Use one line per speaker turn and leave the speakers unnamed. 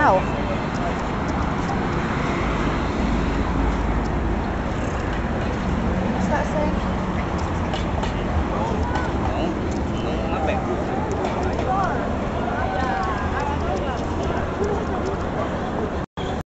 Ow.